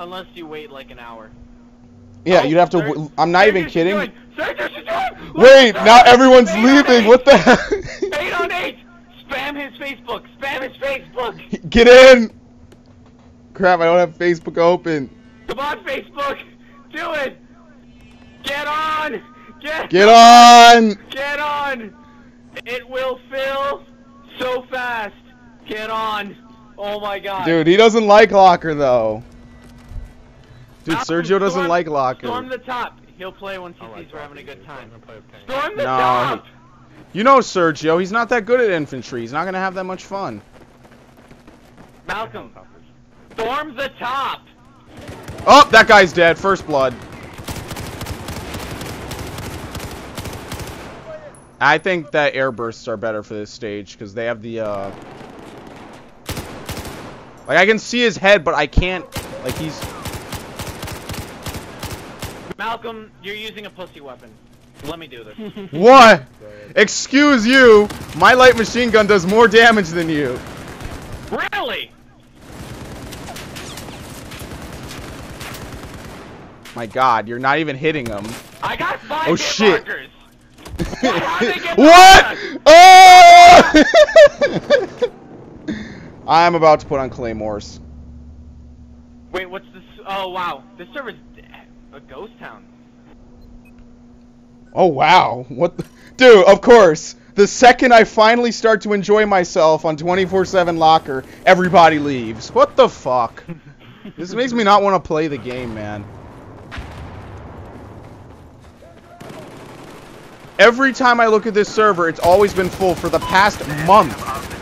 Unless you wait like an hour. Yeah, Oh, you'd have to. I'm not even kidding. doing- Serge is doing- Wait, now everyone's leaving. What the heck? Eight on eight. Spam his Facebook. Spam his Facebook. Get in! Crap, I don't have Facebook open. Come on, Facebook. Do it. Get on. Get. Get on! Get on. It will fill so fast. Get on. Oh my God. Dude, he doesn't like Locker though. Dude, Sergio doesn't storm- like Locker. Storm the top. He'll play once he I like sees we're having a good time. gonna play with Tank. Storm the No, top. You know Sergio, he's not that good at infantry. He's not gonna have that much fun. Malcolm. Storm the top. Oh, that guy's dead. First blood. I think that air bursts are better for this stage because they have the uh like I can see his head but I can't like he's Malcolm, you're using a pussy weapon. Let me do this. what? Excuse you. My light machine gun does more damage than you. really? My god, you're not even hitting him. I got five Oh, shit. markers. How'd they get what? Oh! I'm about to put on claymores. Wait, what's this? Oh wow, this server's a ghost town. Oh wow. What the Dude, of course. The second I finally start to enjoy myself on 24/7 locker, everybody leaves. What the fuck? this makes me not want to play the game, man. Every time I look at this server, it's always been full for the past month.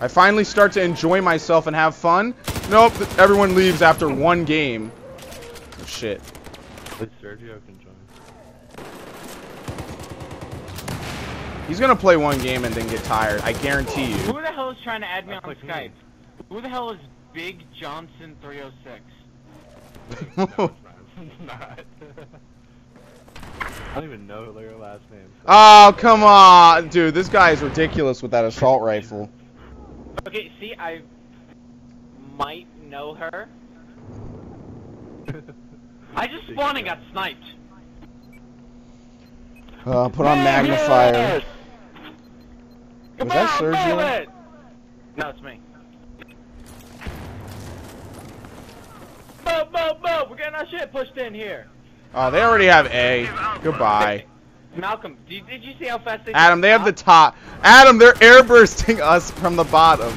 I finally start to enjoy myself and have fun. Nope, everyone leaves after one game. Oh, shit. With Sergio can join. He's gonna play one game and then get tired. I guarantee you. Who the hell is trying to add me That's on like me. Skype? Who the hell is Big Johnson 306? no, it's not. It's not. I don't even know their last name. so- oh, come on. Dude, this guy is ridiculous with that assault rifle. Okay, see, I might know her. I just spawned and got sniped. Uh, put on magnifier. Come Was that on, Sergio? move it! No, it's me. Move, move, move! We're getting our shit pushed in here. Oh, they already have A. Goodbye. Malcolm, did, did you see how fast they Adam, they have the top? top. Adam, they're air bursting us from the bottom.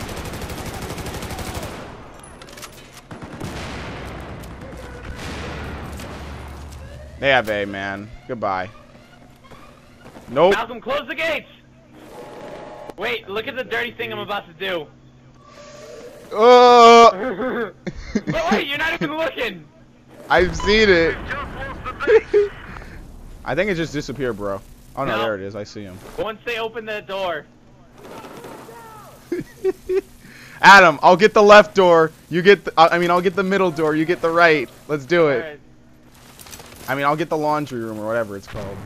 They have A, man. Goodbye. Nope. Malcolm, close the gates! Wait, look at the dirty thing I'm about to do. Uh, But wait, you're not even looking! I've seen it. I think it just disappeared, bro. Oh no, No. there it is. I see him. Once they open the door. Adam, I'll get the left door. You get. The, I mean, I'll get the middle door. You get the right. Let's do it. Alright. I mean, I'll get the laundry room or whatever it's called.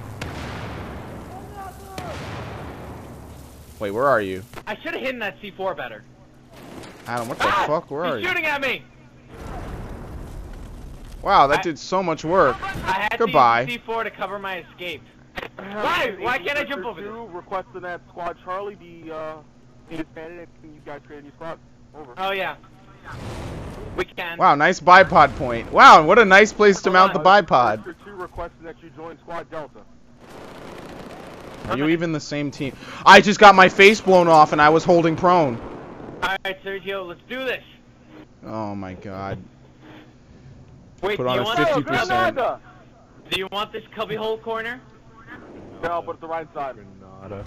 Wait, where are you? I should have hidden that C4 better. Adam, what the Ah! fuck? Where are you? shooting at me! Wow, that I- did so much work. I had Goodbye. to use C4 to cover my escape. Why? Why can't I jump over this? requesting that squad Charlie be uh, be disbanded and you guys create a new squad. Over. Oh yeah. We can. Wow, nice bipod point. Wow, what a nice place to mount the bipod. 2 requesting that you join squad Delta. Are you even the same team? I just got my face blown off and I was holding prone. Alright, Sergio, let's do this. Oh my god. Wait, Put do on you, a want 50%. Do you want this cubbyhole corner? No, but the right side. Granada.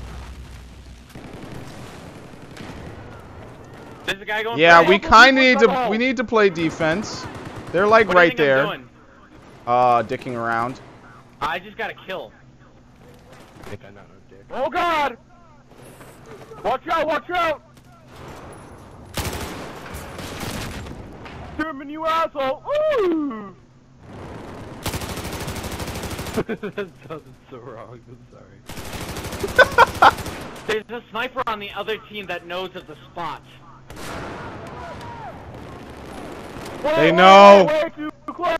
There's a guy going Yeah, for we kind of need to we need to play defense. They're like What do you right think I'm there. doing? Uh dicking around. I just got a kill. I think I know, Oh god! Watch out, watch out! German, you asshole! Ooh! that sounded so wrong. I'm sorry. There's a sniper on the other team that knows of the spot. Wait, They know. Way, way too close.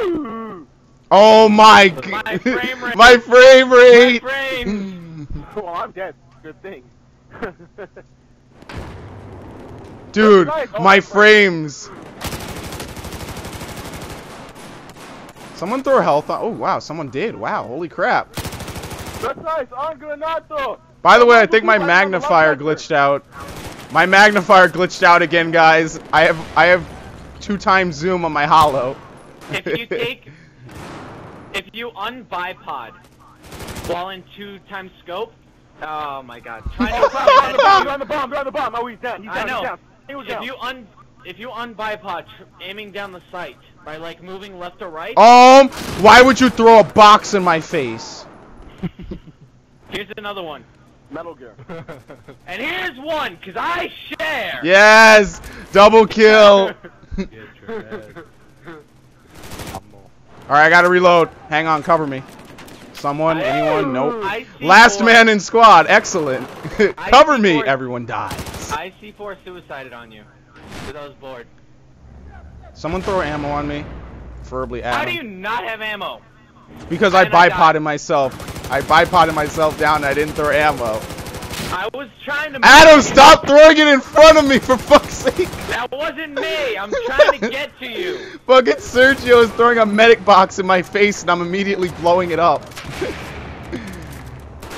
Ooh. Oh my god! My frame rate. My frame My rate. frame. Well, I'm dead. Good thing. Dude, That's right. Oh, my that's frames. Someone throw health on. Oh wow, someone did. Wow, holy crap. That's nice. On Granato. By the way, I think my magnifier glitched out. My magnifier glitched out again, guys. I have I have two times zoom on my hollow. If you take, if you unbipod while in two times scope, oh my god. Try Oh, to crap, on the bomb. They're on the bomb. They're on the bomb. Oh, he's down. He's I down. know. He's down. He was If down. you un, if you unbipod, tr- aiming down the sight by like moving left or right. Um, why would you throw a box in my face? Here's another one. Metal Gear. And here's one, cause I share. Yes, double kill. Get your head. Humble. All right, I gotta reload. Hang on, cover me. Someone, anyone? Nope. Last four. man in squad. Excellent. Cover me. four. Everyone dies. I see four suicided on you. I was bored. Someone throw ammo on me. Preferably Adam. How do you not have ammo? Because I I bipoded myself. I bipoded myself down and I didn't throw ammo. I was trying to. Adam, stop throwing it in front of me for fuck's sake. That wasn't me. I'm trying to get to you. Fucking Sergio is throwing a medic box in my face and I'm immediately blowing it up.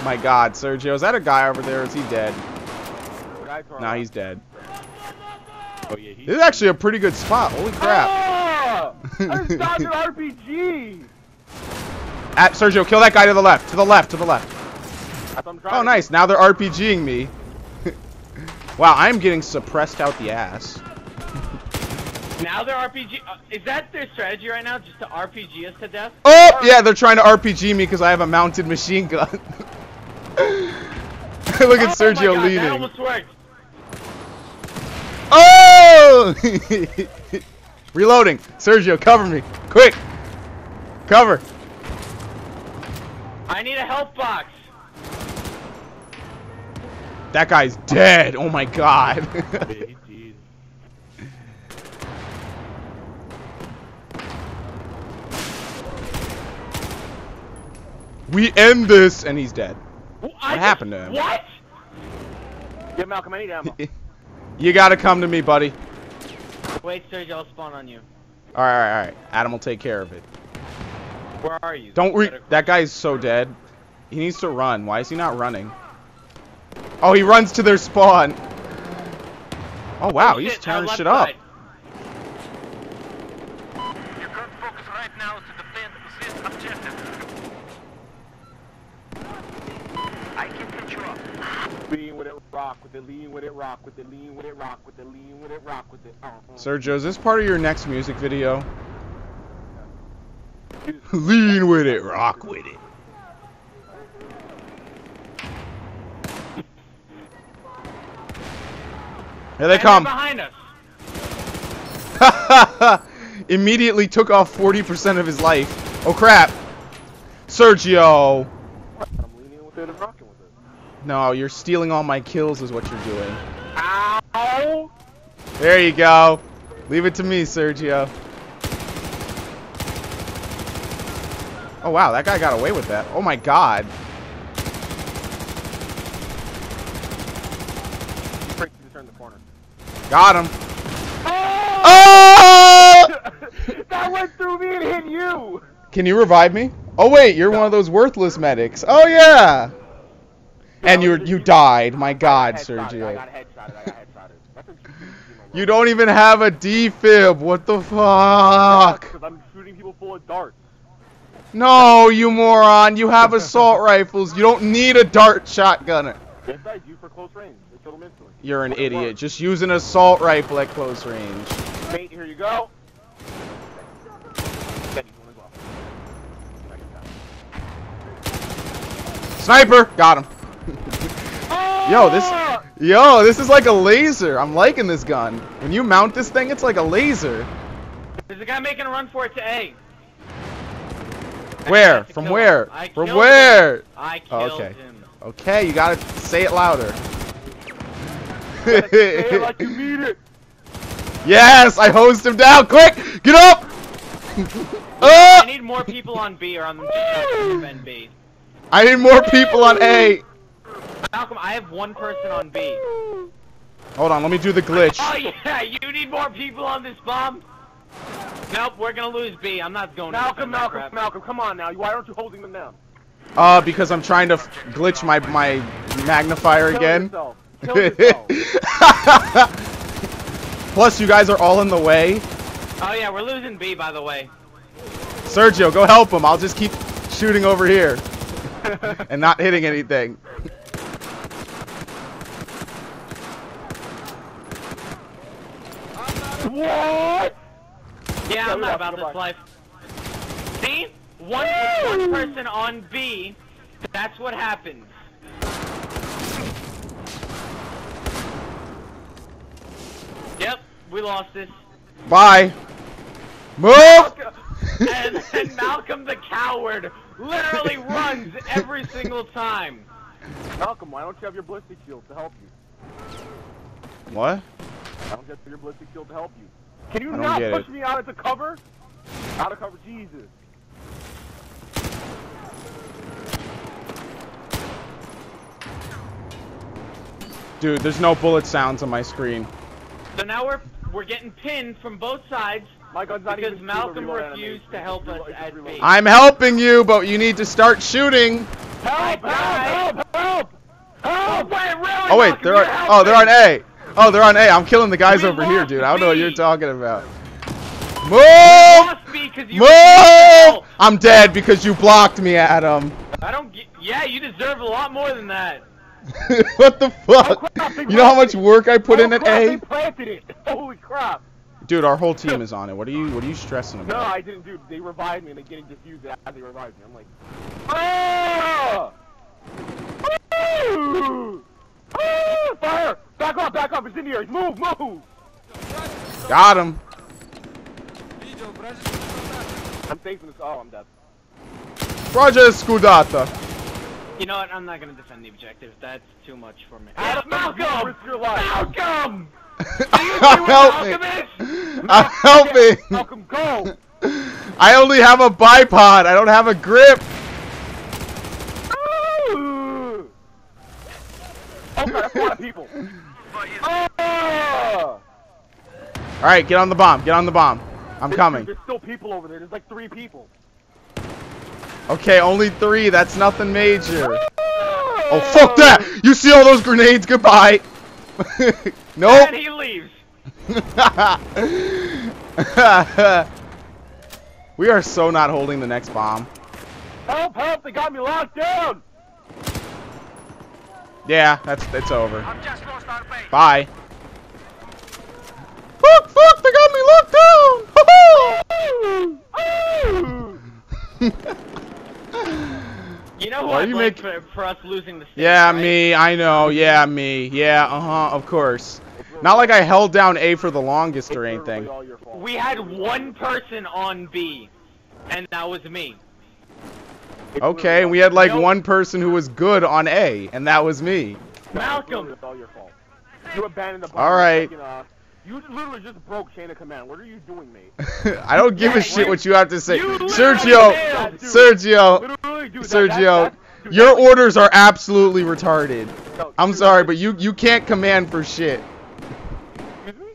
my god, Sergio, is that a guy over there? Is he dead? Nah, he's dead. Oh yeah. This is actually a pretty good spot. Holy crap. Ah! I dodged RPG. At Sergio, kill that guy to the left. To the left, to the left. I'm Oh, nice. Now they're RPGing me. wow, I'm getting suppressed out the ass. Now they're RPG. Uh, is that their strategy right now? Just to RPG us to death? Oh, yeah, they're trying to RPG me because I have a mounted machine gun. Look at oh Sergio God, leading. almost worked. Reloading. Sergio, cover me. Quick. Cover. I need a help box. That guy's dead. Oh my god. We end this. And he's dead. What happened to him? What? Get Malcolm, I need ammo. You gotta come to me, buddy. Wait, Sergio, I'll spawn on you. Alright, alright, alright. Adam will take care of it. Where are you? Don't re- That guy's so dead. He needs to run. Why is he not running? Oh, he runs to their spawn. Oh wow, Oh, he's tearing shit up. side. Your current focus right now is to defend this objective. I can catch you up. Lean with it, rock with it, lean with it, rock with it, lean with it, rock with it, lean with it, rock with it. Uh, uh. Sergio, is this part of your next music video? Lean with it, rock with it. Here they come. behind us. Immediately took off 40% of his life. Oh crap. Sergio. I'm leaning with it and rocking with it. No, you're stealing all my kills is what you're doing. Ow! There you go. Leave it to me, Sergio. Oh wow, that guy got away with that. Oh my god. Frank, you turn the corner. Got him. Oh! Oh! that went through me and hit you! Can you revive me? Oh wait, you're one of those worthless medics. Oh yeah. And you you died. My god, I got I Sergio. got headshotted, I got headshotted. That's a GG team over. You don't even have a defib. What the fuck? I'm shooting people full of darts. No, you moron. You have assault rifles. You don't need a dart shotgunner. Yes, I do for close range. They killed him instantly. You're an idiot. Just use an assault rifle at close range. Mate, here you go. Then you one as well. Sniper! Got him. Yo, this! Yo, this is like a laser. I'm liking this gun. When you mount this thing, it's like a laser. There's a guy making a run for it to A. Where? From where? him. I From killed where? Him. I Oh, killed okay. him. Okay, you gotta say it louder. Say it like you mean it. yes, I hosed him down. Quick, get up. I Uh, need more people on B or I'm just not gonna defend B. I need more people on A. Malcolm, I have one person on B. Hold on, let me do the glitch. Oh yeah, you need more people on this bomb. Nope, we're gonna lose B. I'm not going. to Malcolm, Malcolm. Malcolm, come on now. Why aren't you holding them down? Uh, because I'm trying to f- glitch my my magnifier Kill again. yourself. Kill yourself. Plus, you guys are all in the way. Oh yeah, we're losing B by the way. Sergio, go help him. I'll just keep shooting over here and not hitting anything. What? Yeah, I'm not about this life. See, one one person on B. That's what happens. Yep, we lost this. Bye. Move. And then Malcolm the coward literally runs every single time. Malcolm, why don't you have your ballistic shield to help you? what? Why don't you have your ballistic shield to help you? Can you don't push it. me out into cover? Out of cover, Jesus. Dude, there's no bullet sounds on my screen. So now we're we're getting pinned from both sides My gun's not because even Malcolm refused to help us at reload. B. I'm helping you, but you need to start shooting. Help! Help! Help! Help! Help! Wait, really? Oh wait, Malcolm, they're. Oh, they're on. A. Oh, they're on A. I'm killing the guys We over here, dude. I don't know what you're talking about. Move! lost B 'cause you Move! I'm dead because you blocked me, Adam. I don't get. Yeah, you deserve a lot more than that. what the fuck? Oh, You know how much work I put oh, in at crap, They A? planted it. Holy crap! Dude, our whole team is on it. What are you? What are you stressing about? No. I didn't do. They revived me and they getting defused as they revived me. I'm like, ah! Ah! Fire! Back off! Back off! Incendiaries! Move! Move! Got him. I'm safe in this. Oh, I'm dead. Roger Scudata. You know what? I'm not gonna defend the objective. That's too much for me. Adam, Malcolm! risk your life. Malcolm! Help me. Malcolm I'm helping. Malcolm, go! I only have a bipod. I don't have a grip. Ooh. Oh, that's a lot of people. Ah! All right, get on the bomb. Get on the bomb. I'm Dude, coming. There's still people over there. There's like three people. Okay, only three. That's nothing major. Oh, fuck that! You see all those grenades? Goodbye. nope. And he leaves. we are so not holding the next bomb. Help! Help! They got me locked down. Yeah, that's it's over. I've just lost our base. Bye. Fuck! Fuck! They got me locked down. You know what? Why I you blame make- for, for us losing the stage, yeah, right? me. I know. Yeah, me. Yeah. Uh huh. Of course. Not like I held down A for the longest or anything. literally all your fault. We had one person on B, and that was me. It's Okay, and we had like one person who was good on A, and that was me. Malcolm. It's all your fault. You abandoned the bomb. All right. Uh, you literally just broke chain of command. What are you doing, mate? I don't give Yeah, a shit what you have to say. Sergio, failed. Sergio, dude. Sergio, that- that- dude, your orders are absolutely retarded. no, I'm dude, sorry, but you you can't command for shit. Excuse me?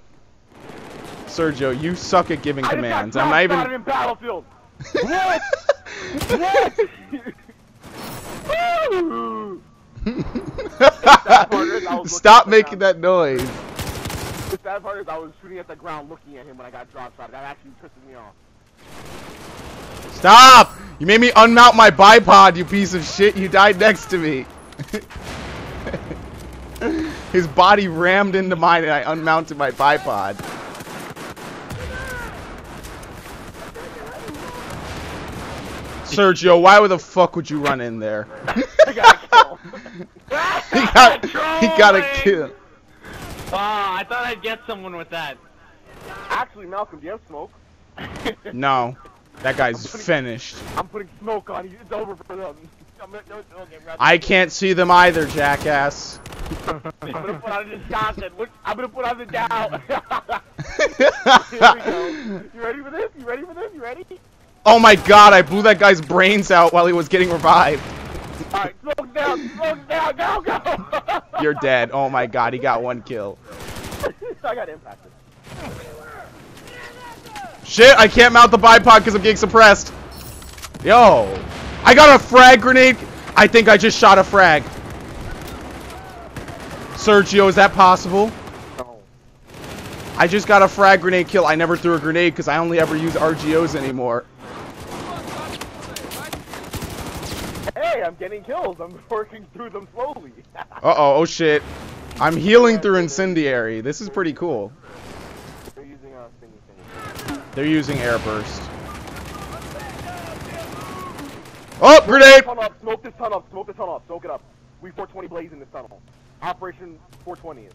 Sergio, you suck at giving I commands. I'm not drop-shotted even. in battlefield. What? what? Woo! part is I was Stop making that. that noise. The sad part is I was shooting at the ground looking at him when I got drop shot. That actually pisses me off. Stop! You made me unmount my bipod, you piece of shit. You died next to me. His body rammed into mine and I unmounted my bipod. Sergio, why the fuck would you run in there? I got a kill. he got he got a kill. Oh, I thought I'd get someone with that. Actually, Malcolm, do you have smoke? No. That guy's finished. I'm putting smoke on you. It's over for them. I'm gonna, no, okay, I can't see them either, jackass. I'm gonna put on this Johnson. Look, I'm gonna put on the down. Here we go. You ready for this? You ready for this? You ready? Oh my god, I blew that guy's brains out while he was getting revived. Alright, smoke down, smoke down, go, go! You're dead. Oh my god, he got one kill. I got impacted. Shit, I can't mount the bipod because I'm getting suppressed. Yo, I got a frag grenade. I think I just shot a frag. Sergio, is that possible? No. I just got a frag grenade kill. I never threw a grenade because I only ever use RGOs anymore. Hey, I'm getting kills. I'm working through them slowly. Uh-oh, oh shit. I'm healing through incendiary. This is pretty cool. They're using uh, thingy thingy. They're using air burst. Oh, grenade! Tunnel up, smoke this tunnel up, smoke this tunnel up, smoke it up. We 420 blaze in this tunnel. Operation 420 is.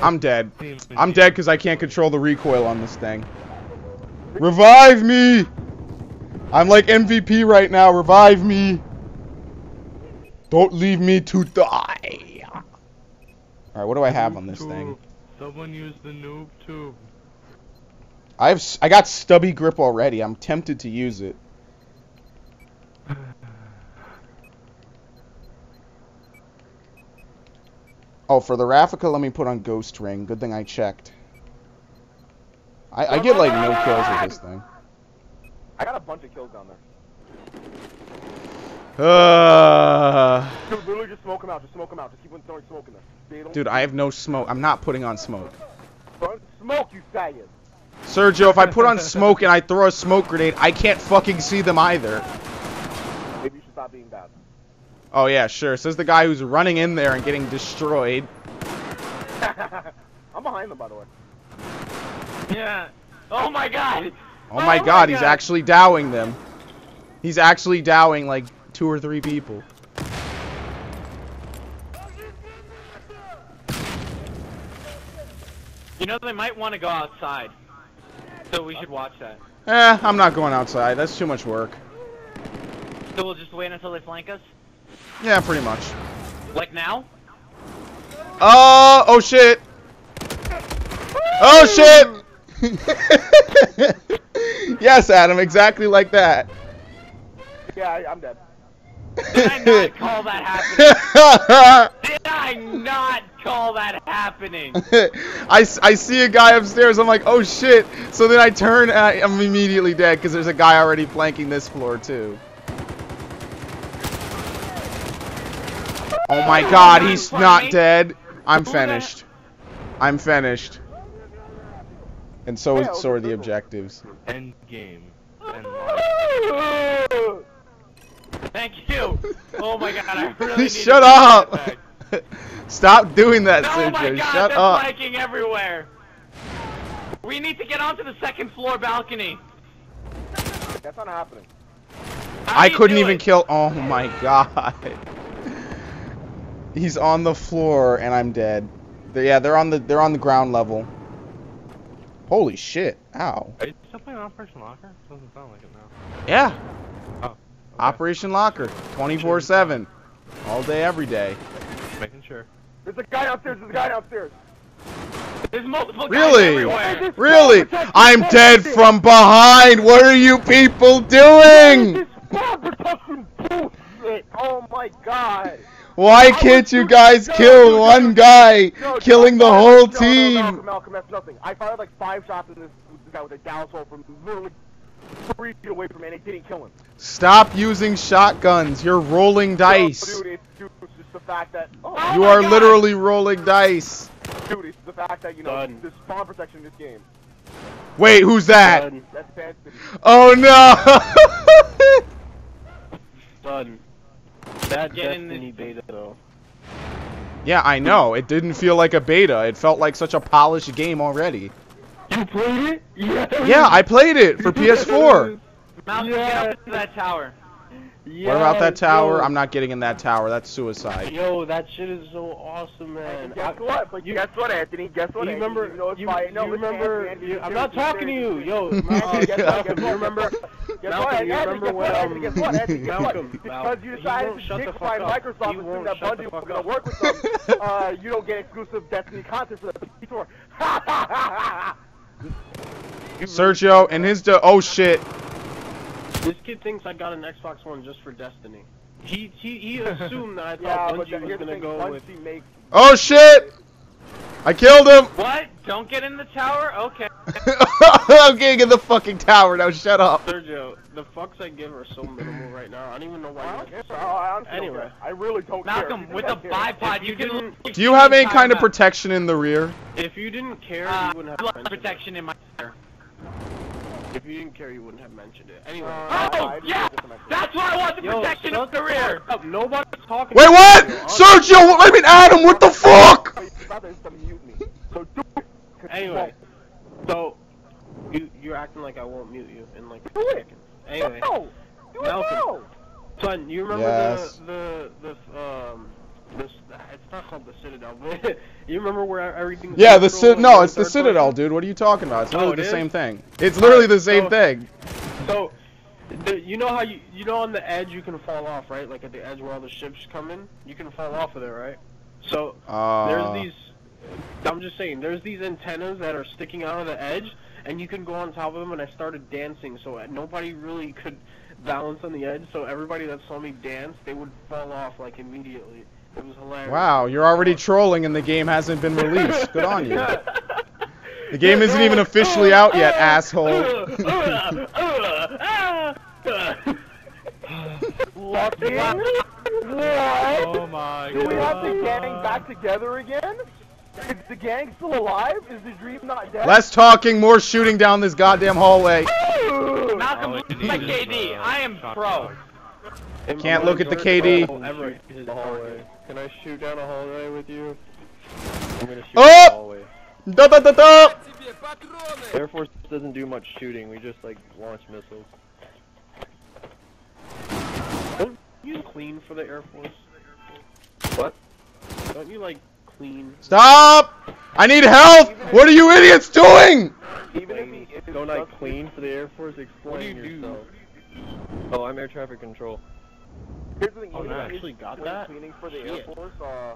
I'm dead. I'm dead because I can't control the recoil on this thing. Revive me! I'm like MVP right now. Revive me. Don't leave me to die. Alright, what do I have on this thing? Someone use the noob tube. I have I got stubby grip already. I'm tempted to use it. Oh, for the Raffica, let me put on Ghost Ring. Good thing I checked. I, I get like no kills with this thing. I got a bunch of kills down there. Uh, Dude, literally just smoke them out. Just smoke them out. Just keep on throwing smoke in there. Dude, I have no smoke. I'm not putting on smoke. Don't smoke, you faggot. Sergio, if I put on smoke and I throw a smoke grenade, I can't fucking see them either. Maybe you should stop being bad. Oh yeah, sure. Says the guy who's running in there and getting destroyed. I'm behind them, by the way. Yeah. Oh my god. Oh my Oh god, my he's actually dowing them. He's actually dowing like two or three people. You know they might want to go outside. So we should watch that. Eh, I'm not going outside. That's too much work. So we'll just wait until they flank us? Yeah, pretty much. Like now? Oh, oh shit. Oh shit. yes, Adam, exactly like that. Yeah, I, I'm dead. Did I not call that happening? Did I not call that happening? I, s- I see a guy upstairs. I'm like, oh shit. So then I turn and I, I'm immediately dead because there's a guy already flanking this floor too. Oh my god, he's not dead. I'm finished. I'm finished. And so, Hey, so are the objectives. End game. End Thank you. Oh my god, I really need Shut to up! get back. Stop doing that, Oh my Sergio. god, Shut they're up. flanking everywhere. We need to get onto the second floor balcony. That's not happening. How I couldn't even it? kill. Oh my god. He's on the floor and I'm dead. They're, yeah, they're on the they're on the ground level. Holy shit! Ow. Are you still playing Operation Locker? Doesn't sound like it now. Yeah. Oh. okay. Operation Locker, 24/7, all day, every day. Making sure. There's a guy downstairs. There's a guy downstairs. There's multiple guys Really? everywhere. Really? I'm dead from behind. What are you people doing? This spawn protection bullshit. Oh my god. Why can't you guys kill one guy, No, killing the no, no, whole no, no, team? Malcolm, Malcolm, that's nothing. I fired like five shots in this, this guy with a Dallas hole from literally three feet away from me, and it didn't kill him. Stop using shotguns. You're rolling dice. No, dude, it's, dude, it's just the fact that. Oh, Oh You my are God. literally rolling dice. dude, it's the fact that you know Done. there's spawn protection in this game. Wait, who's that? Done. That's bad. Oh no! Done. That Get in Destiny this- beta though. yeah, I know. It didn't feel like a beta. It felt like such a polished game already. You played it? Yeah. Yeah, I played it for PS4. Malcolm, Yeah. get up to that tower. What about that tower? yo. I'm not getting in that tower. That's suicide. Yo, that shit is so awesome, man. And guess I- what? But you- guess what, Anthony? Guess what? you Anthony? remember? You, know you, fine. you remember? Anthony, Anthony, I'm not talking to you, seriously. yo. Guess what? Guess what? You remember? Guess Malcolm, what? you Anthony, remember guess when, what? um, Anthony, guess what? Anthony, guess what? Malcolm, Because you decided to shut the dick fuck by. Microsoft and won't that shut the Bungie was gonna work with them, uh, you don't get exclusive Destiny content for the PC tour. Sergio and his do- oh shit. This kid thinks I got an Xbox One just for Destiny. He he, he assumed that I thought yeah, Bungie was gonna thing, go with. Makes Oh shit! I killed him. What? Don't get in the tower? Okay. okay, get the fucking tower now. Shut up. Sergio, the fucks I give are so minimal right now. I don't even know why. I you don't care. have I that. don't Anyway. care. I really don't care. Malcolm, with think a I care? bipod, you you can. Do you have any kind of protection in the rear? If you didn't care, Uh, you wouldn't have protection in my. it. If you didn't care, you wouldn't have mentioned it. Anyway. Uh, Oh, I didn't yeah! get this in my career. That's why I want the Yo, protection shut of the rear! fuck Up. Nobody's talking. Wait, to what? you. Sergio, what- I mean Adam, what the fuck? But you're about to just mute me. So do it. 'cause you Anyway, won't. so you you're acting like I won't mute you in like Do two it. seconds. Anyway, No! Do it Malcolm. now! son, you remember Yes. the the the um this it's not called the Citadel, but you remember where everything's Yeah, the neutral cit. No, it's the Citadel, person? dude. What are you talking about? It's Oh, literally it the is? same thing. It's literally the same so- thing. So, the, you know how you you know on the edge you can fall off, right? Like at the edge where all the ships come in, you can fall off of there, right? So Uh, there's these. I'm just saying, there's these antennas that are sticking out of the edge, and you can go on top of them. And I started dancing, so nobody really could balance on the edge. So everybody that saw me dance, they would fall off like immediately. It was hilarious. Wow, you're already trolling and the game hasn't been released. Good on you. The game isn't even officially out yet, asshole. Lucky? What? Oh my Do we have the gang back together again? Is the gang still alive? Is the dream not dead? Less talking, more shooting down this goddamn hallway. Malcolm, look at my KD. uh, I am pro. Can't look at the KD. Ever his hallway. Can I shoot down a hallway with you? I'm gonna shoot Oh! down a hallway. Da da da da! Air Force doesn't do much shooting. We just like launch missiles. Don't you clean for the Air Force? What? Don't you like clean? Stop! I need help! What are you idiots doing? Even if he, if Don't I clean for the Air Force? Explain What do you do? yourself. Oh, I'm air traffic control. Here's the thing. Oh, even you if he's actually got that? Cleaning for the Air Force, uh,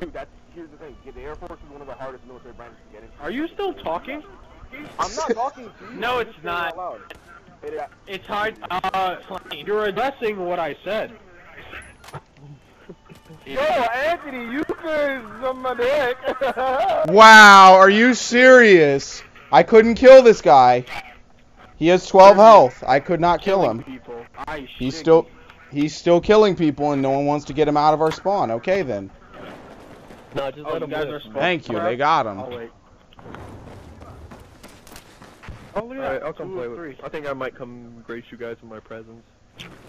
dude, that's here's the thing. The Air Force is one of the hardest military branches to get into. Are you still talking? I'm not talking to you. No, I'm it's just saying it not. loud. It, uh, It's hard. Uh. You're addressing what I said. Yo, Anthony, you could some my dick. Wow, are you serious? I couldn't kill this guy. He has 12 health. I could not kill him. He's still he's still killing people and no one wants to get him out of our spawn. Okay then. No, just Oh, let you him guys are supposed Thank you. They got I'll him. wait. Oh, look at that. I'll come play with I think I might come grace you guys with my presence.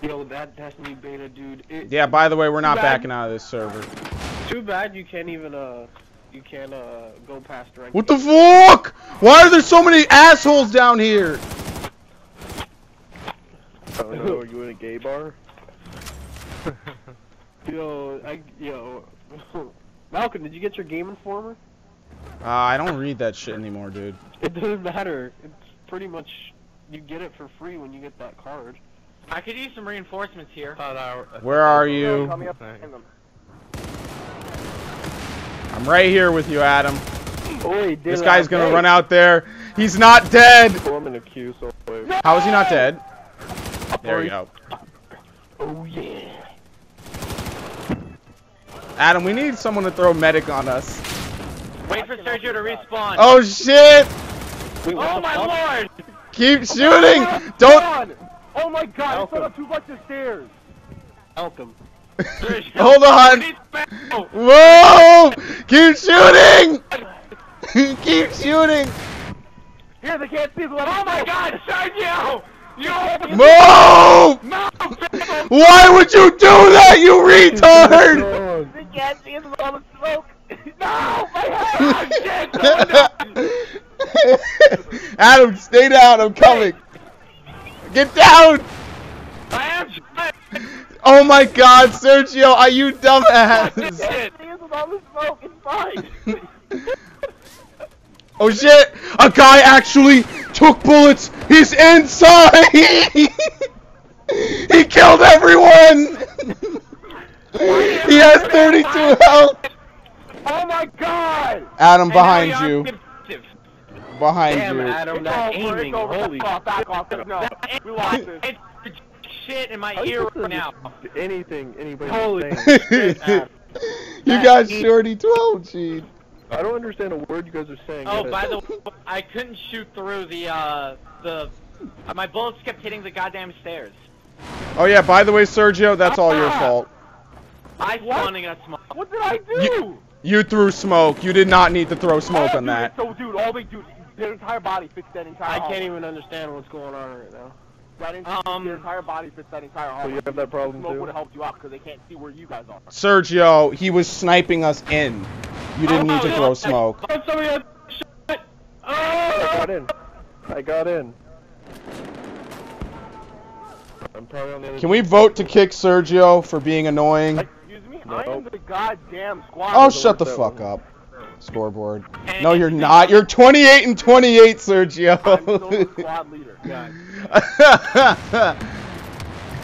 Yo, that Destiny beta, dude. It, Yeah, by the way, we're not bad. backing out of this server. Too bad you can't even, uh, you can't, uh, go past rank. What the fuck? Why are there so many assholes down here? Oh, no, are you in a gay bar? yo, I, yo. Malcolm, did you get your Game Informer? Uh, I don't read that shit anymore, dude. It doesn't matter. It's pretty much, you get it for free when you get that card. I could use some reinforcements here. Where are you? Coming up behind them. I'm right here with you, Adam. Oi, This guy's gonna run out there. He's not dead. I'm in a queue, so. How is he not dead? There you go. Oh, yeah. Adam, we need someone to throw medic on us. Wait for Sergio to respawn. Oh shit! Wait, Oh my fuck? lord! Keep oh shooting! Don't. Oh my god, I fell up two bunch of stairs. Malcolm. Hold on. please oh, Whoa! Keep shooting! Keep shooting! Here, they can't see the Oh my god, Sergio! You Move! no! Why would you do that, you retard? See the all the smoke. no, my! Adam, stay down. I'm coming. Get down. I am trying. Oh my God, Sergio, are you dumbass? Shit. It's with all the smoke. It's fine. Oh shit! A guy actually took bullets. He's inside. he killed everyone. He has 32 health. oh my god! Adam behind you're you. defensive. Behind Damn, you. Adam, It's that over, aiming. over. Holy Back off, back off. No, we lost this. It's shit in my I ear right now. Anything anybody Holy saying. shit, Adam. you got shorty 12, Gene. I don't understand a word you guys are saying. Oh, by the way, I couldn't shoot through the, uh, the, uh, my bullets kept hitting the goddamn stairs. Oh yeah, by the way, Sergio, that's all your fault. I What? spawned and got smoked. What did I do? You- You threw smoke. You did not need to throw smoke Oh, on dude, that. So, dude, all they do, their entire body fits that entire. I hallway. can't even understand what's going on right now. That entire, Um, their entire body fits that entire hallway. you have that problem Smoke too? would have helped you out because they can't see where you guys are. Sergio, he was sniping us in. You didn't need to throw smoke. Oh, somebody got. I Oh! got in. I got in. I'm probably on the other Can we vote to kick Sergio for being annoying? Excuse me, I am the goddamn squad. Oh, shut the fuck up. Scoreboard. And No, you're not. You're 28 and 28, I'm still the Sergio. squad leader. God.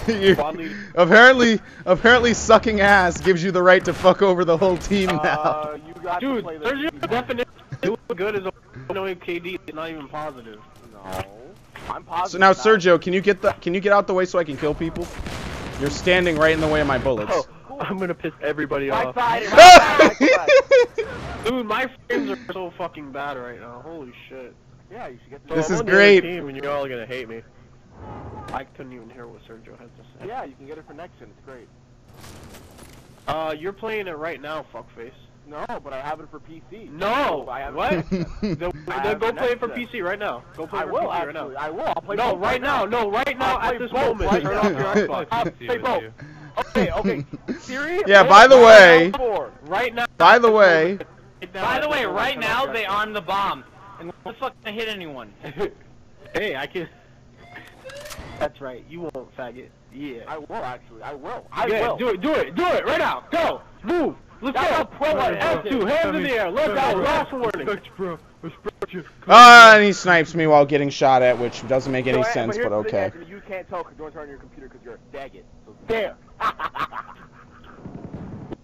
You- Squad leader. apparently, apparently, sucking ass gives you the right to fuck over the whole team now. Uh, you got to Dude, play this. there's your definition. Doing good is knowing KD is not even positive. No, I'm positive. So now. Sergio, can you get the can you get out the way so I can kill people? You're standing right in the way of my bullets. Oh, I'm gonna piss everybody Right off. side, right side, right side. Dude, my frames are so fucking bad right now. Holy shit. Yeah, you should get So This I'm is on the other great. Team and you're all gonna hate me. I couldn't even hear what Sergio had to say. Yeah, you can get it for next gen. It's great. Uh, you're playing it right now, fuckface. No, but I have it for PC. No! I have What? It Then, I then have go play it for PC right now. Go play I it for will PC right now. I will. I'll play No, both right now. No, right now at this moment. right Turn off your Xbox. I'll play both. Okay, okay. Siri. Yeah, by the way- Right now. By the way, By the way, right now they armed the bomb. And what the fuck gonna hit anyone? hey, I can. That's right. You won't, faggot. Yeah. I will actually. I will. I yeah, will. do it, do it, do it, right now. Go, move. Let's That's go. a pro at it. F2, hands in the air. Look out, last warning. ah, and he snipes me while getting shot at, which doesn't make any So, sense, here's but the thing, okay. You can't tell because you don't turn on your computer because you're a faggot. So there.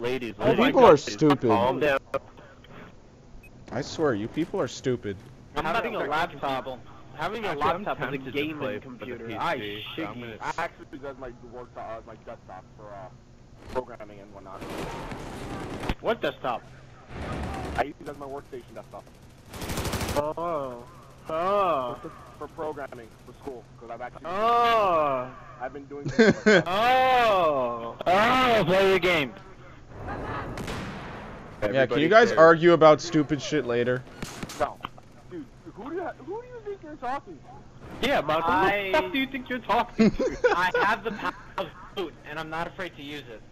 Ladies, You ladies, people are stupid. Calm down. I swear, you people are stupid. Having a Having laptop, having a Actually, I'm laptop is a gaming play for the computer. PC, I so shiggy. gonna- I actually does my work uh, my desktop for uh, programming and whatnot. What desktop? I use it as my workstation desktop Oh. Oh. for programming for school because I've actually Oh. I've been doing. like. Oh. Oh, play the game. Yeah, can you guys cares. argue about stupid shit later? no, dude, who do you who do you think you're talking to? Yeah, Malcolm, I- what the fuck do you think you're talking to? I have the power of loot, and I'm not afraid to use it.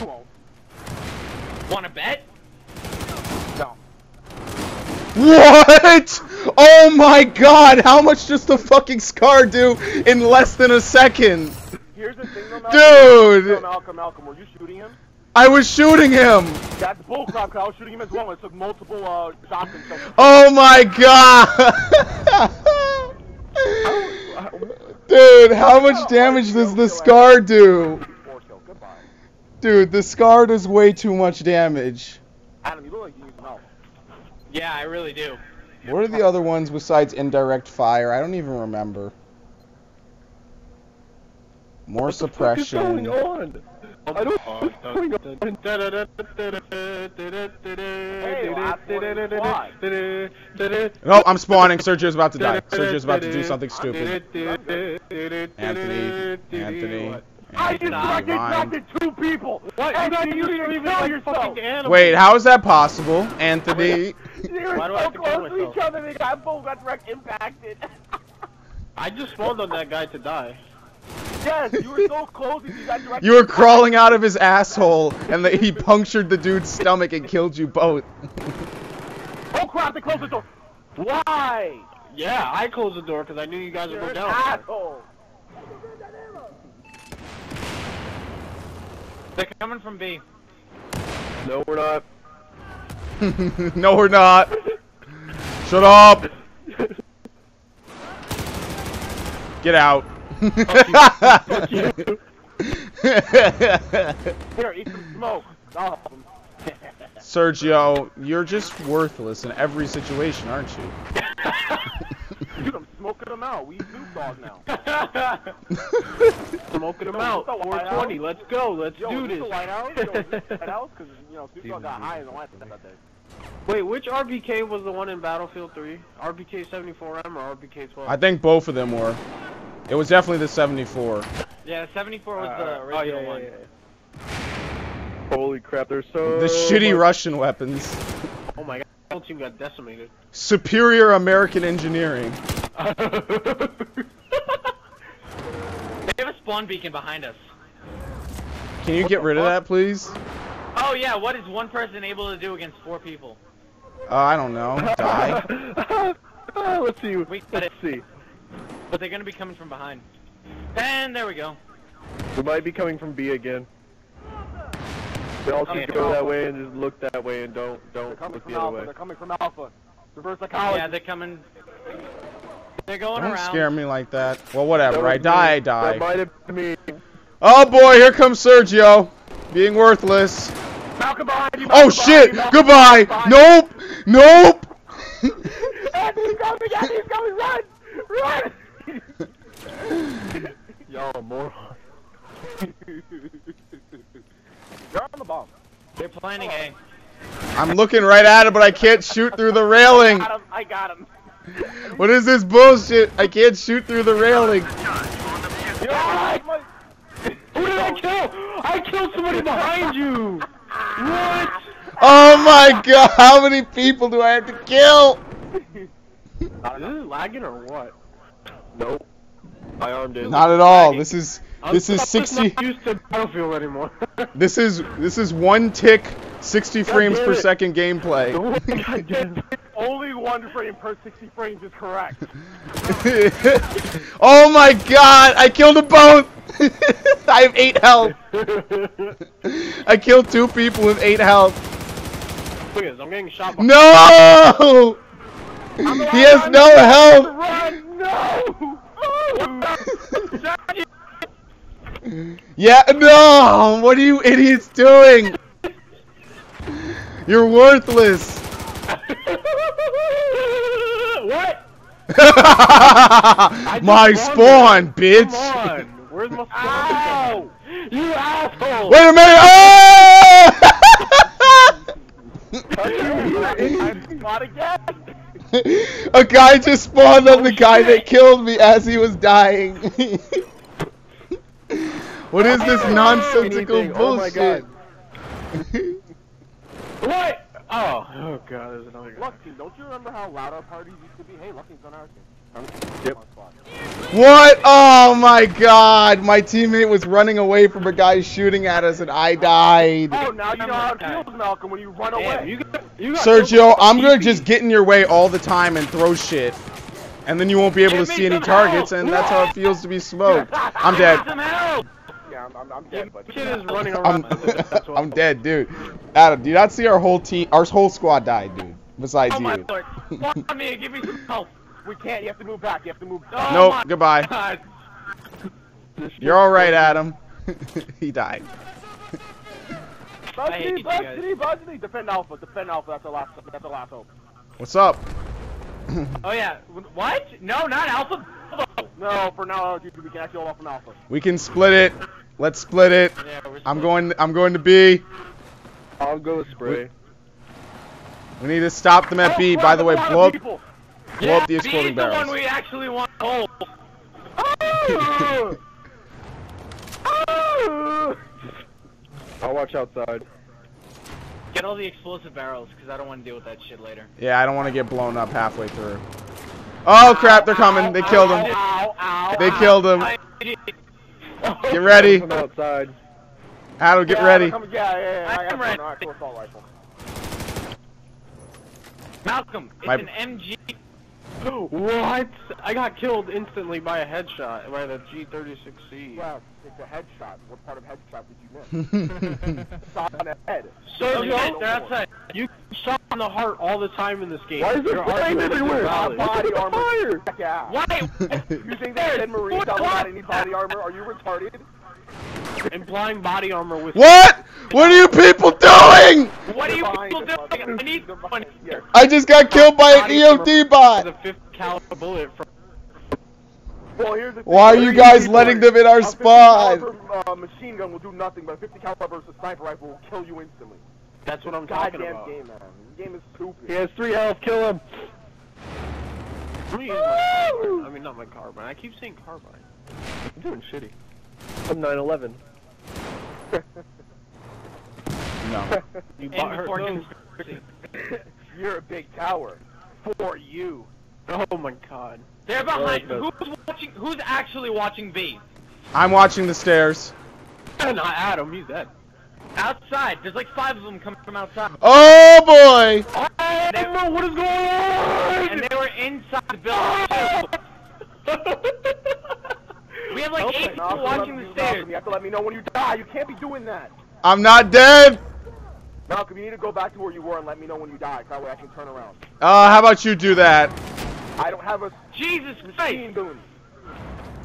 You won't. Wanna bet? No. What? Oh my god, how much does the fucking scar do in less than a second? Here's the thing, though, Malcolm. Dude! Malcolm, Malcolm, were you shooting him? I was shooting him! That's bullcrap. 'cause I was shooting him as well. It took multiple uh, shots and stuff. Oh my god! Dude, how much damage does the scar do? Four kill. Goodbye. Dude, the scar does way too much damage. Adam, you look like you need help. Yeah, I really do. What are the other ones besides indirect fire? I don't even remember. More What the fuck suppression. going on? I don't know what's going on. Hey, last one in the squad. No, oh, I'm spawning. Sergio's about to die. Sergio's about to do something stupid. Anthony, Anthony, I just Anthony, fucking Divine. two people. What? And then you didn't even kill like yourself. fucking animals. Wait, how is that possible, Anthony? They were Why do I so have to close to each other. They got both got direct impacted. I just spawned on that guy to die. yes, you were so close. and You got direct. You were crawling out of his asshole, and the, he punctured the dude's stomach and killed you both. Oh crap! They closed the door. Why? Yeah, I closed the door because I knew you guys would You're go an down. asshole. They're coming from B. No, we're not. no, we're not. Shut up. Get out. Here, eat some smoke. I'll help him. Sergio, you're just worthless in every situation, aren't you? Dude, I'm smoking them out. We Snoop Dogg now. Smoking them out. is this the White 420. House? Let's go. Let's Yo, do is this this. the White House? Yo, is this the White House? Because, you know, Snoop Dogg got high in the White House that day. Wait, which RPK was the one in Battlefield 3? RPK 74M or RPK 12? I think both of them were. It was definitely the 74. Yeah, 74 was Uh, the oh, original yeah, yeah, one. yeah. Holy crap, there's so The shitty Russian weapons. Oh my god, the whole team got decimated. Superior American engineering. They have a spawn beacon behind us. Can you get rid of that, please? Oh yeah, what is one person able to do against four people? Uh, I don't know. Die. Ah, let's see. We Let's it. see. But they're gonna be coming from behind. And there we go. We might be coming from B again. We also Okay. go that way and just look that way and don't They're don't look the other Alpha. way. They're coming from Alpha. Reverse psychology. Yeah, they're coming. They're going Don't around. scare me like that. Well, whatever. That I was die, I die. That might have been me. Oh boy, here comes Sergio. Being worthless. Malcolm behind you. Oh shit! behind you, Malcolm Goodbye! behind you. Nope! Nope! Anthony's coming! Anthony's coming! Run! Run. Y'all moron. You're on the bomb. They're planning A. I'm looking right at it, but I can't shoot through the railing. Got him. I got him. What is this bullshit? I can't shoot through the railing. Who did I kill? I killed somebody behind you! What? Oh my god, how many people do I have to kill? Is this lagging or what? Nope. My arm did. Not at all. This is this is I'm just 60 not used to Battlefield anymore. this is this is one tick 60 frames per second gameplay. Only one frame per 60 frames is correct. oh my god, I killed them both. I have 8 health. I killed two people with 8 health. Look at this, I'm getting shot by No! He has no health. Run! No! Yeah, no! What are you idiots doing? You're worthless. what? my spawn, bitch. Where's my spawn? Ow! You asshole! Wait a minute. Oh! Again. a guy just spawned on the guy that killed me as he was dying. what is this nonsensical Anything. Oh my bullshit? What? Oh, oh god, there's another guy. Lucky, don't you remember how loud our parties used to be? Hey, Lucky's on our team. Yep. What? Oh my god. My teammate was running away from a guy shooting at us and I died. Oh, now you know how it feels, Malcolm, when you run Damn, away. you got, you got Sergio, I'm gonna just get in your way all the time and throw shit. And then you won't be able to Give me see any some targets, and that's how it feels to be smoked. I'm dead. Some help! Yeah, I'm, I'm, I'm dead, but Shit is running I'm, around. I'm dead, dude. Adam, do you not see our whole team? Our whole squad died, dude. Besides Oh my you. lord. Spawn me, give me some help. we can't. You have to move back. You have to move. Oh Nope, my goodbye. God. You're alright, Adam. he died. I hate you Bugsy. Bugsy, Bugsy. Defend Alpha. Defend Alpha. That's the last. That's the last hope. What's up? Oh yeah. What? No, not Alpha. No, for now, we can actually hold off on Alpha. We can split it. Let's split it. Yeah, we're I'm going. I'm going to B. I'll go with spray. We need to stop them at oh, B. Oh, By the way, there's a lot of blow up, people. blow up the Yeah, exploding B's the one we actually want to hold. Oh! Oh! I'll watch outside. Get all the explosive barrels, because I don't want to deal with that shit later. Yeah, I don't want to get blown up halfway through. Oh crap! They're coming. They killed him. Ow, ow, They ow. killed him. Get ready. From outside. Adam, get Yeah, ready. Yeah, yeah, yeah. I I'm got ready. one. Alright, cool. Malcolm, it's My- an MG. What? I got killed instantly by a headshot by the G36C. Wow, it's a headshot. What part of headshot did you miss? Shot on the head. Sergio, Okay, they're outside. you shot in the heart all the time in this game. Why is there Your flame argument is everywhere? invalid. Body armor. Fire! Check out. Why? You think that dead Marines don't got any body armor? Are you retarded? Implying body armor with What? What are you people doing? What are you people doing? I need the one. fucking- Yes. I just got killed by an Body EOD bot. a fifth caliber bullet from Well, here's the thing. Why are you guys letting them in our A 50 spot? caliber, uh, machine gun will do nothing, but a 50 caliber versus sniper rifle will kill you instantly. That's what I'm talking Goddamn about. game, man. This game is stupid. He has three health, kill him! Let me my carbine. I mean, not my carbine. I keep saying carbine. I'm doing shitty. I'm 9-11. No. you bought her conspiracy. You're a big tower. For you. Oh my god. They're behind. Well, Who's watching? Who's actually watching B? I'm watching the stairs. Not Adam, he's dead. Outside. There's like five of them coming from outside. Oh boy! I don't know what is going on! And they were inside the building. We have like Okay, eight Malcolm, people watching the stairs. You have to let me know when you die. You can't be doing that. I'm not dead. Malcolm, you need to go back to where you were and let me know when you die. That way I can turn around. Uh, how about you do that? I don't have a Jesus machine Christ! gun.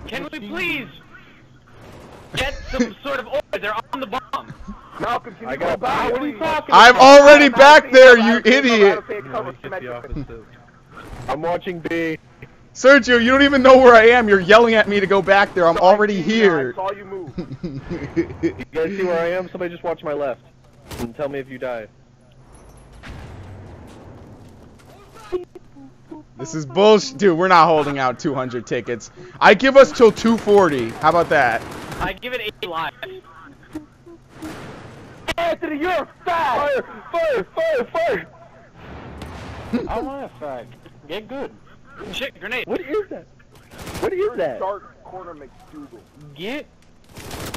Can we please get some sort of order? They're on the bomb. Malcolm, can you I go got- back? What are you please? talking I'm about? already I'm back there, you I'm out of state, I'm idiot. out of state, cover, symmetric. I'm watching B. Sergio, you don't even know where I am. You're yelling at me to go back there. I'm So already here. you, I saw you move. You guys see where I am? Somebody just watch my left. And tell me if you die. This is bullshit. Dude, we're not holding out 200 tickets. I give us till 240. How about that? I give it eight lives. Anthony, you're a fag! Fire! Fire! Fire! Fire! I want a fag. Get good. Shit, grenade. What is that? What is that? Dark corner McDougal. Get.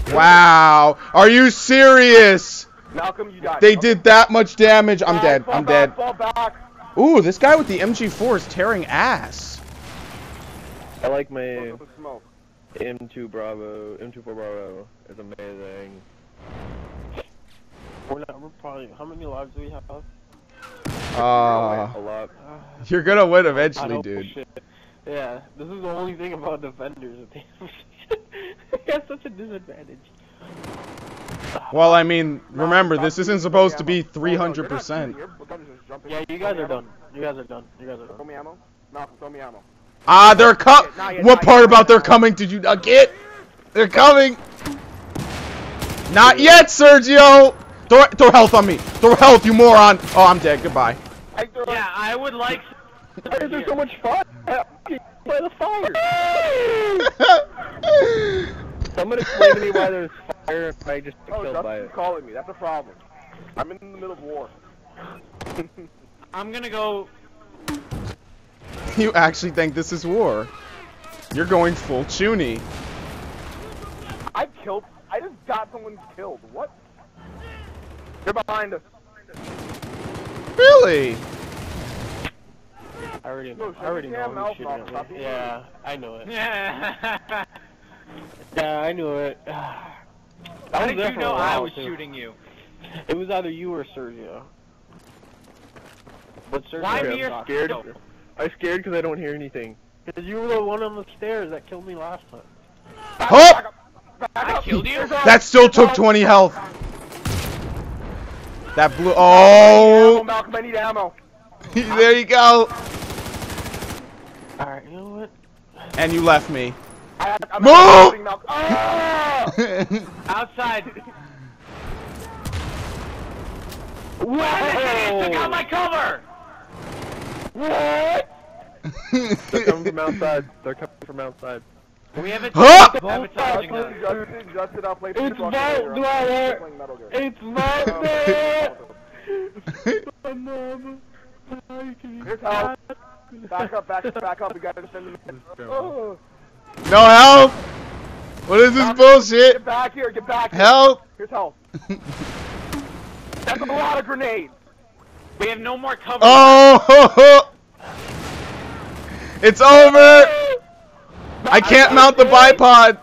Wow. Are you serious? Malcolm, you died. They did that much damage. I'm Fall dead. back, I'm fall dead. Fall back. Ooh, this guy with the MG4 is tearing ass. I like my Look at the smoke. M2 Bravo, M24 Bravo. It's amazing. We're not. We're probably. How many lives do we have? Uh, A lot. you're gonna win I eventually, don't dude. Shit. Yeah, this is the only thing about defenders. that They they have such a disadvantage. Well, I mean, remember, this isn't supposed to be Oh, no, you're not shooting. 300%. Your gun's just jumping. Yeah, you guys are done. You guys are done. You guys are Throw me ammo. Malcolm, throw me ammo. Ah, they're com- Not yet, What part yet, about not they're coming did you not get? They're coming. Not yet, Sergio. Throw, throw health on me. Throw health, you moron. Oh, I'm dead. Goodbye. I Yeah, I would like. Why is there so much fire? By the fire! Someone explain to me why there's fire and I just get Oh, killed by Justin's it. calling me. That's a problem. I'm in the middle of war. I'm gonna go. you actually think this is war? You're going full Chuny. I killed. I just got someone killed. What? They're behind us. Really? I already, No, I already know your who's mouth shooting off, at stop me. being Yeah, I know it. How Yeah, I knew it. I was did you know I was too. shooting you? It was either you or Sergio. But Sergio Why was me or scared. No. I'm scared because I don't hear anything. Because you were the one on the stairs that killed me last time. Hop! I killed you? That still took 20 health. That blew. Oh! Ammo, Oh! Malcolm, I need ammo. there you go. Alright, you know what? And you left me. I, I'm Move! shooting Malcolm. Ah! Outside. Whoa! Took out my cover. What? They're coming from outside. They're coming from outside. We have a Huh? sabotaging us. Justin, Justin, I'll It's Vault Dweller! Playing Metal Gear. It's my Here's help. Back up, back up, back up. We gotta defend the oh. No help. What is this bullshit? Get back here, get back here. Help! Here's help. That's a lot of grenades. We have no more cover. Oh! It's over! I can't mount the bipod!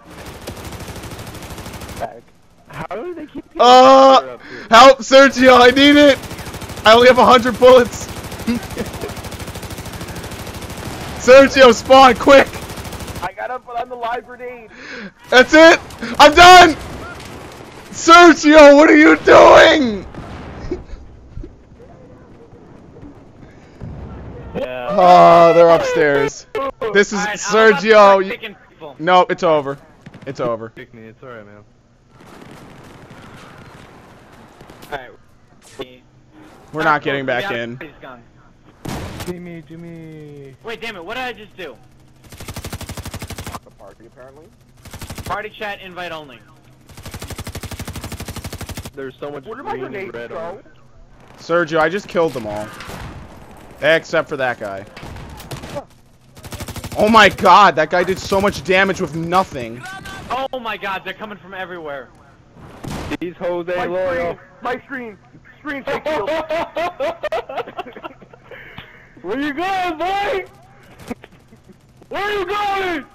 How do they keep getting Uh, help, Sergio, I need it! I only have 100 bullets. Sergio, spawn, quick! I gotta put on the live grenade. That's it! I'm done! Sergio, what are you doing? Yeah. Oh, they're upstairs. This is Alright, I'm about to start Sergio. you- picking people. No, it's over. It's over. Pick me, it's alright, man. Alright. We're not getting back in. Jimmy, Jimmy. Wait, damn it, what did I just do? The party apparently. Party chat invite only. There's so much Where did my green and red go? on it. Sergio, I just killed them all. Eh, except for that guy. Oh my god, that guy did so much damage with nothing. Oh my god, they're coming from everywhere. These Jose My Loyal. My screen. Screen shake shield. Where you going, boy? Where you going?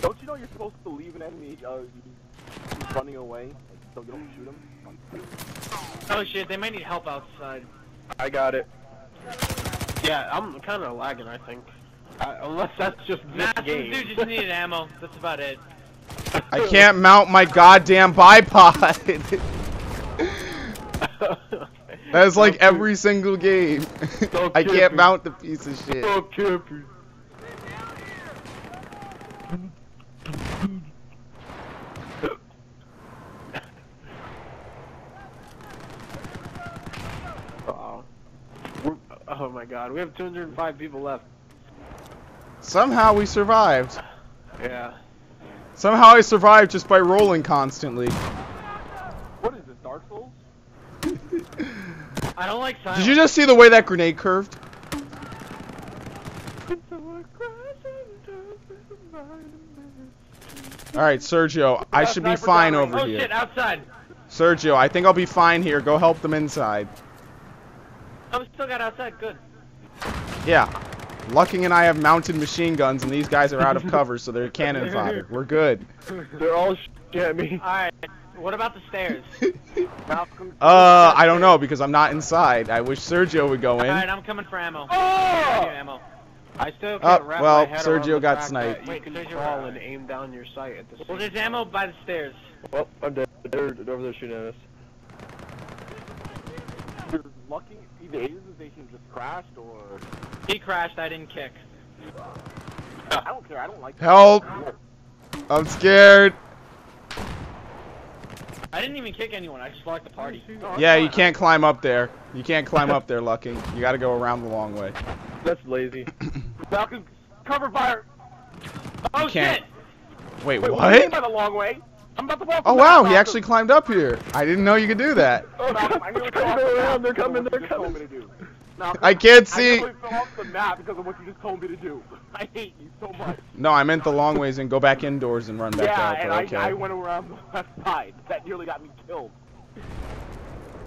Don't you know you're supposed to leave an enemy uh, running away so you don't shoot him? Oh shit, they might need help outside. I got it. Yeah, I'm kind of lagging, I think. I, unless that's just this Nah, some game. dude just needed ammo. That's about it. I can't mount my goddamn bipod. That is like every single game. I can't mount the piece of shit. Oh, Oh. Oh my god, we have 205 people left. Somehow we survived. Yeah. Somehow I survived just by rolling constantly. What is this, Dark Souls? I don't like silence. Did you just see the way that grenade curved? Alright, Sergio, I should be fine down over Oh here. shit, outside. Sergio, I think I'll be fine here. Go help them inside. I'm still got outside. Good. Yeah. Lucking and I have mounted machine guns, and these guys are out of cover, so they're cannon fodder. We're good. They're all sh at me. Alright. What about the stairs? Malcolm. Uh, I don't know because I'm not inside. I wish Sergio would go in. Alright, I'm coming for ammo. I need ammo. I still Oh, can't wrap well, my head Sergio got sniped. You Wait, can Sergio crawl and aim down your sight at the Well, there's ammo by the stairs. Well, I'm dead. They're over there shooting at us. You're lucky either Asia station just crashed or He crashed. I didn't kick. I don't care. I don't like Help! I'm scared. I didn't even kick anyone. I just locked the party. Oh, yeah, you can't climb up there. You can't climb up there, Lucky. You gotta go around the long way. That's lazy. Malcolm. Cover fire. Oh can't. shit! Wait, Wait, what? do you mean by the long way? I'm about to walk. Oh wow, he actually climbed up here. I didn't know you could do that. Oh, Malcolm, I nearly fell off Go around, they're coming, they're you just told coming. Me to do. Malcolm, I can't I see. nearly fell off the map because of what you just told me to do. I hate you so much. No, I meant the long ways and go back indoors and run back yeah, out. and I, okay. I went around the left side. That nearly got me killed.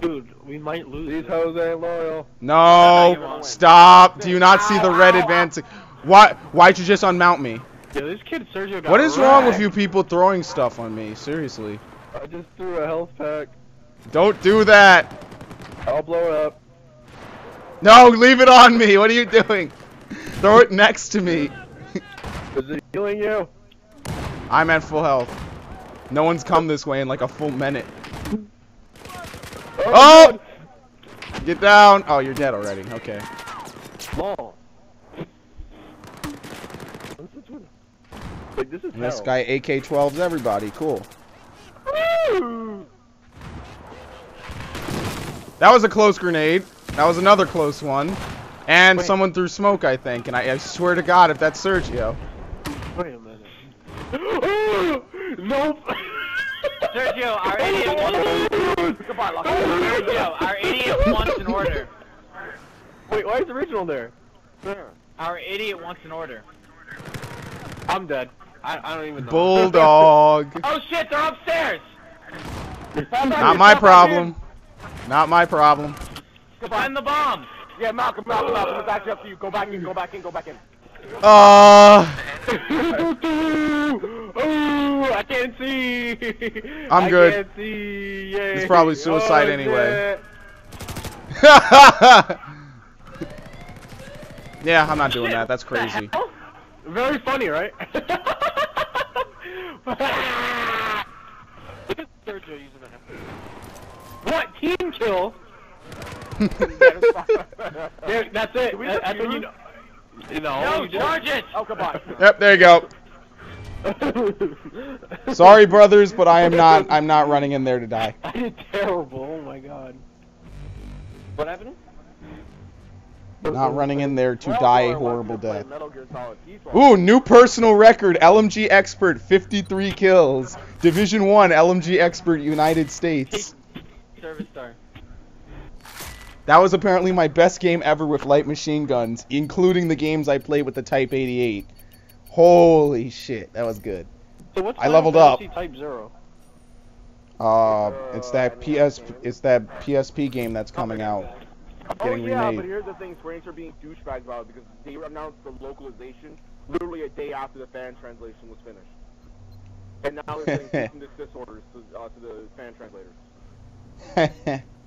Dude, we might lose. These this. hoes ain't loyal. No, stop. Do you not see the red advancing? Why? Why'd you just unmount me? Yeah, this kid Sergio got What is wrong with you people throwing stuff on me? Seriously. I just threw a health pack. Don't do that. I'll blow it up. No, leave it on me. What are you doing? Throw it next to me. Is it healing you? I'm at full health. No one's come this way in like a full minute. Oh! oh! Get down. Oh, you're dead already. Okay. This? Like this is this guy AK-12s everybody. Cool. That was a close grenade. That was another close one. And Wait. someone threw smoke, I think. And I, I swear to God, if that's Sergio. Wait a minute. nope. Sergio, our idiot wants. Goodbye, Lucky. Sergio, our idiot wants an order. Wait, why is the original there? Our idiot wants an order. I'm dead. I, I don't even know. Bulldog. Oh shit, they're upstairs. Not my problem. Not my problem. Find the bomb. Yeah, Malcolm, Malcolm, Malcolm. It's actually up to you. Go back in. Go back in. Go back in. Uh, Ooh, I can't see. I'm I good. can't see. Yay. It's probably suicide Oh, anyway. yeah, I'm not doing that. That's crazy. Very funny, right? Sergio using the what team kill? Yeah, that's it. we That- That's when you know. You know, No, you just- charge it! Oh, come on. Yep, there you go. Sorry, brothers, but I am not. I'm not running in there to die. I did terrible. Oh my god. What happened? Not running in there to Well, die a horrible to death. Metal Gear Solid Peace Ooh, new personal record. LMG expert, 53 kills. Division One, LMG expert, United States. Service star. That was apparently my best game ever with light machine guns, including the games I played with the Type 88. Holy shit, that was good. So what's I leveled up. Type Zero? Uh, it's that PS, it's that PSP game that's coming out. Getting Oh yeah, remade. but here's the thing: Square Enix are being douchebags about it because they announced the localization literally a day after the fan translation was finished, and now they're sending cease and desist orders to, uh, to the fan translators.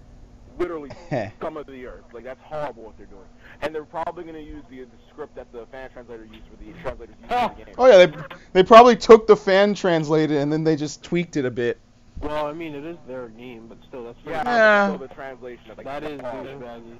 Literally, scum of the earth. Like that's horrible what they're doing, and they're probably going to use the, the script that the fan translator used for the translators used for the game. oh yeah, they they probably took the fan translated and then they just tweaked it a bit. Well, I mean, it is their game, but still, that's pretty Yeah, Yeah. so the translation. Like, That is douchebaggy.